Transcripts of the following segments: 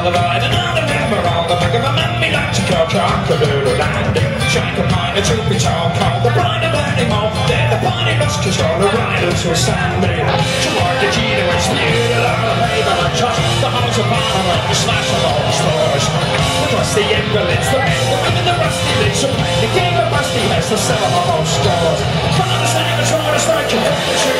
on the another member on the back of a mummy, like to cock-a-doodle land. Shake a pint of two guitar, call the bride of animal. Then the party lost control, the rider to a standing. Toward the key to its mule, on the pavement, the halls of parliament, slash of all the stores. The rusty invalids, the men, the women, the rusty lids, the the game of rusty heads, the cellar of all scores. Father's name is Roller Strike, and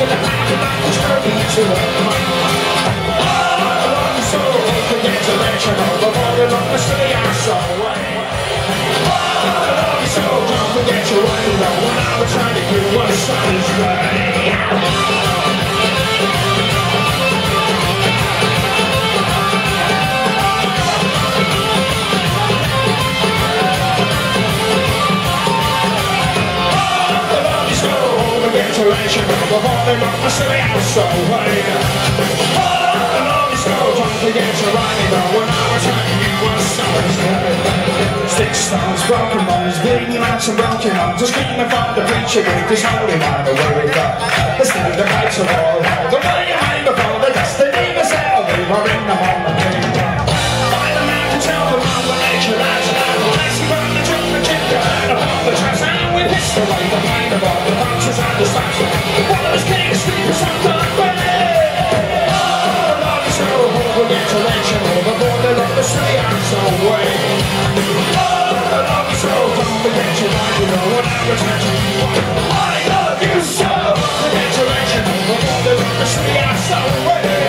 trying to get what sun is right. The morning the I'm so and girls don't forget to write me though when I was you someone's. Six stones, broken bones, bleeding out some broken arms. Just screaming from the preacher with this holy man away we go. Let's the lights of all the way you made before the destiny was out. We were in the the the the and the upon the tracks. And we pissed away the mind of all the I love you so. The interaction of others, the sweet, I'm.